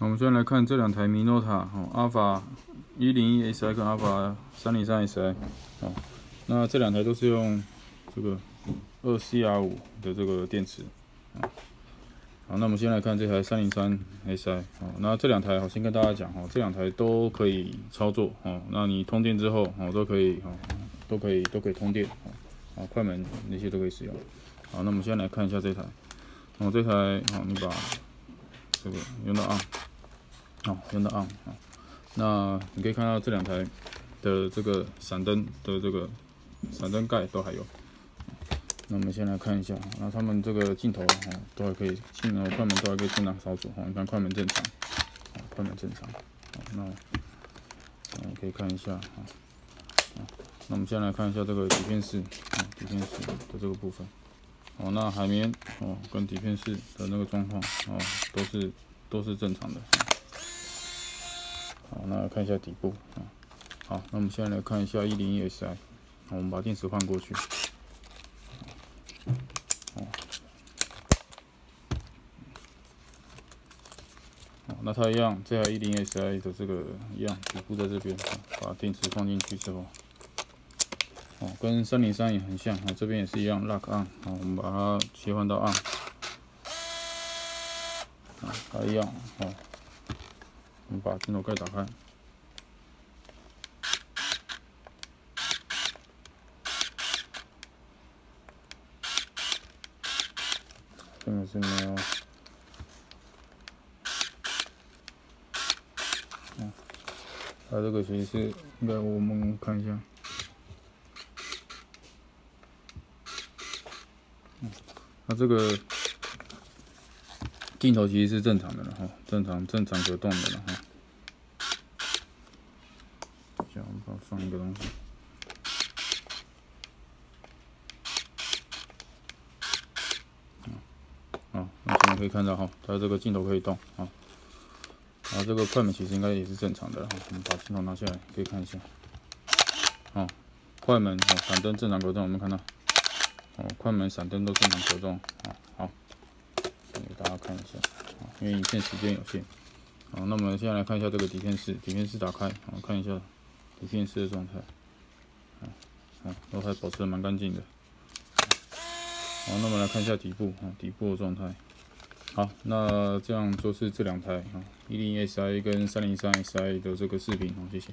我们先来看这两台 Minota 哦，阿法一零一 SI 跟阿尔法三零三 SI 哦，那这两台都是用这个二 CR 五的这个电池啊。好，那我们先来看这台三零三 SI 哦，那这两台我先跟大家讲哦，这两台都可以操作哦，那你通电之后哦，都可以哦，都可以都可以通电哦，啊，快门那些都可以使用。好，那我们先来看一下这台，哦，这台哦，你把这个用到啊。哦，用的 on 好，那你可以看到这两台的这个闪灯的这个闪灯盖都还有。那我们先来看一下，那他们这个镜头哈都还可以，镜头快门都还可以正常操作哈。你看快门正常，快门正常。好，那嗯可以看一下啊。那我们先来看一下这个底片式，底片式的这个部分。哦，那海绵哦跟底片式的那个状况哦都是都是正常的。好，那看一下底部啊。好，那我们现在来看一下一零一 SI。我们把电池换过去。哦，那它一样，这台一零 SI 的这个一样，底部在这边。把电池放进去之后，哦，跟三零三也很像。啊，这边也是一样，lock on。好，我们把它切换到 on。啊，它一样，哦。我们把镜头盖打开，这个是没有。嗯，它这个其实是应该我们看一下，嗯，它这个。镜头其实是正常的了哈，正常正常可动的了哈。这样，我们放一个东西。好，那现在可以看到哈，它这个镜头可以动啊。然后这个快门其实应该也是正常的哈。我们把镜头拿下来，可以看一下。啊，快门哦，闪灯正常格动，我们看到。哦，快门、闪灯都正常格动啊。好。大家看一下，啊，因为影片时间有限，好，那我们现在来看一下这个底片式，底片式打开，好，看一下底片式的状态，啊，啊，都还保持的蛮干净的，好，那我们来看一下底部，啊，底部的状态，好，那这样就是这两台，啊，一零 SI 跟三零三 SI 的这个视频，好，谢谢。